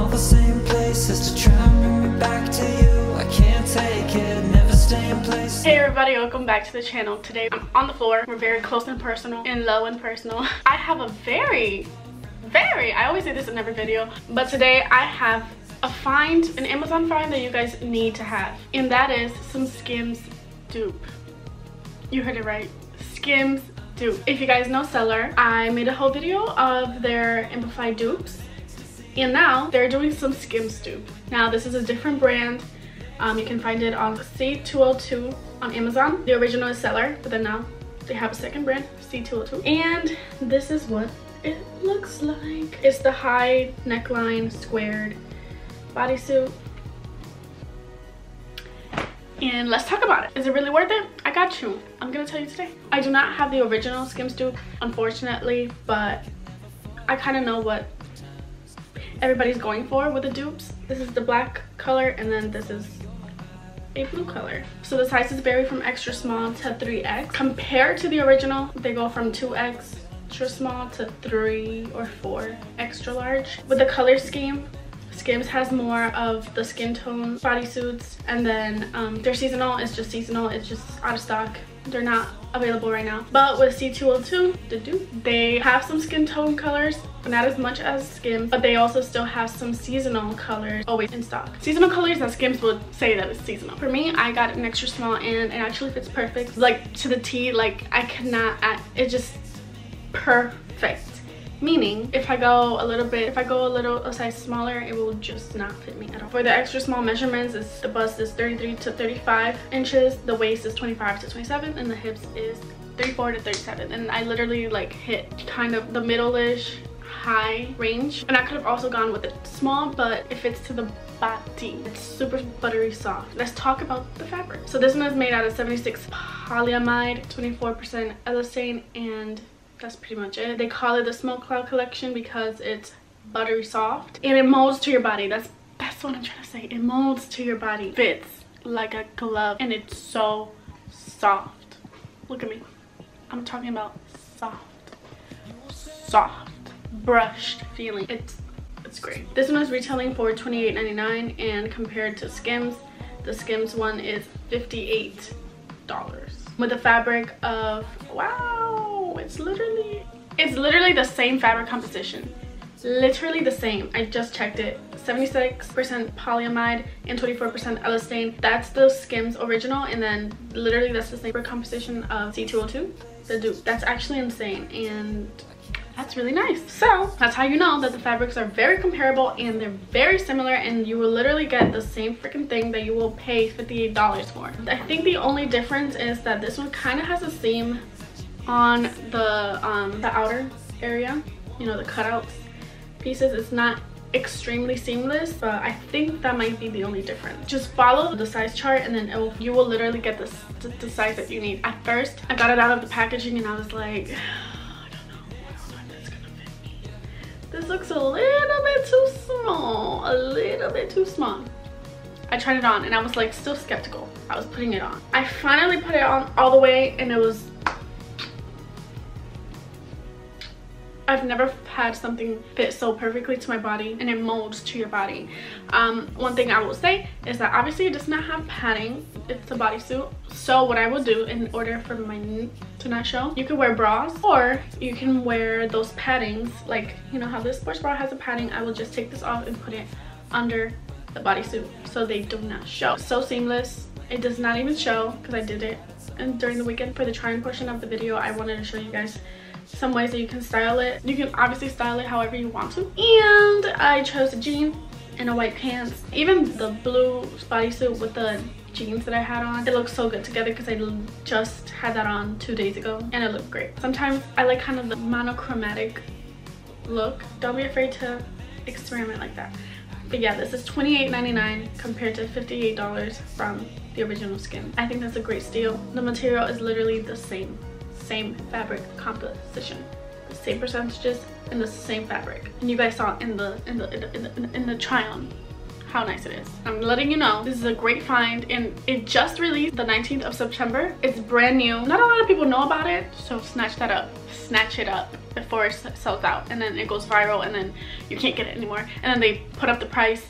all the same places to try and bring me back to you. I can't take it, never stay in place. Hey everybody, welcome back to the channel. Today I'm on the floor. We're very close and personal and low and personal. I have a very, very, I always say this in every video, but today I have a find, an Amazon find that you guys need to have. And that is some Skims dupe. You heard it right, Skims dupe. If you guys know Seller, I made a whole video of their amplified dupes. And now they're doing some Skims dupe. Now this is a different brand. Um, you can find it on C202 on Amazon. The original is Seller, but then now they have a second brand, C202. And this is what it looks like. It's the high neckline squared bodysuit. And let's talk about it. Is it really worth it? I got you. I'm gonna tell you today. I do not have the original Skims dupe, unfortunately, but I kind of know what everybody's going for with the dupes. This is the black color and then this is a blue color. So the sizes vary from extra small to 3X. Compared to the original, they go from 2X extra small to 3 or 4 extra large. With the color scheme, Skims has more of the skin tone bodysuits and then um, their seasonal is just seasonal. It's just out of stock. They're not available right now. But with C202, they have some skin tone colors, not as much as Skims, but they also still have some seasonal colors always in stock. Seasonal colors that Skims would say that it's seasonal. For me, I got an extra small and it actually fits perfect. Like to the T, like I cannot, it just perfect meaning? If i go a little bit if i go a little a size smaller it will just not fit me at all. For the extra small measurements the bust is 33 to 35 inches the waist is 25 to 27 and the hips is 34 to 37 and i literally like hit kind of the middle-ish high range. And i could have also gone with it small but it fits to the body. It's super buttery soft. Let's talk about the fabric. So this one is made out of 76 polyamide 24 percent elastane and that's pretty much it. They call it the smoke cloud collection because it's buttery soft and it molds to your body. That's that's what i'm trying to say. It molds to your body. Fits like a glove and it's so soft. Look at me. I'm talking about soft. Soft. Brushed feeling. It's it's great. This one is retailing for $28.99 and compared to skims the skims one is 58 dollars. With a fabric of wow it's literally it's literally the same fabric composition. Literally the same. I just checked it. 76 percent polyamide and 24 percent elastane. That's the skims original and then literally that's the same composition of c202 the dupe. That's actually insane and that's really nice. So that's how you know that the fabrics are very comparable and they're very similar and you will literally get the same freaking thing that you will pay 58 dollars for. I think the only difference is that this one kind of has the same on the um the outer area you know the cutouts pieces. It's not extremely seamless but i think that might be the only difference. Just follow the size chart and then will, you will literally get the, the size that you need. At first i got it out of the packaging and i was like i don't know i don't gonna fit me this looks a little bit too small a little bit too small. I tried it on and I was like still skeptical. I was putting it on. I finally put it on all the way and it was I've never had something fit so perfectly to my body and it molds to your body. Um, one thing I will say is that obviously it does not have padding. It's a bodysuit. So what I will do in order for my to not show, you can wear bras or you can wear those paddings. Like, you know how this sports bra has a padding. I will just take this off and put it under the bodysuit so they do not show. So seamless. It does not even show because I did it and during the weekend for the trying portion of the video I wanted to show you guys some ways that you can style it. You can obviously style it however you want to. And I chose a jean and a white pants. Even the blue bodysuit with the jeans that I had on, it looks so good together because I just had that on two days ago and it looked great. Sometimes I like kind of the monochromatic look. Don't be afraid to experiment like that. But yeah, this is $28.99 compared to $58 from the original skin. I think that's a great steal. The material is literally the same same fabric composition the same percentages and the same fabric and you guys saw in the in the in the, in the, in the try on how nice it is. I'm letting you know this is a great find and it just released the 19th of September. It's brand new. Not a lot of people know about it, so snatch that up. Snatch it up before it sells out and then it goes viral and then you can't get it anymore. And then they put up the price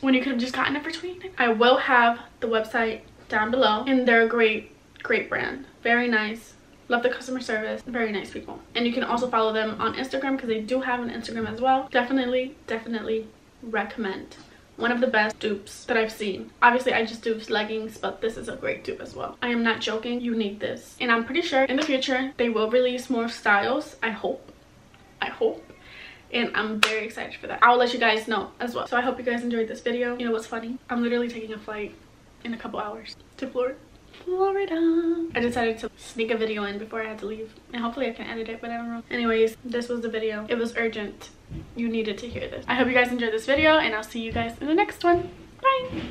when you could have just gotten it for 29 I will have the website down below and they're a great, great brand. Very nice love the customer service very nice people and you can also follow them on instagram because they do have an instagram as well definitely definitely recommend one of the best dupes that I've seen. Obviously, I just do leggings, but this is a great dupe as well. I am not joking. You need this. And I'm pretty sure in the future, they will release more styles. I hope. I hope. And I'm very excited for that. I'll let you guys know as well. So I hope you guys enjoyed this video. You know what's funny? I'm literally taking a flight in a couple hours to Florida. Florida. I decided to sneak a video in before I had to leave. And hopefully I can edit it, but I don't know. Anyways, this was the video. It was urgent. You needed to hear this. I hope you guys enjoyed this video and I'll see you guys in the next one. Bye.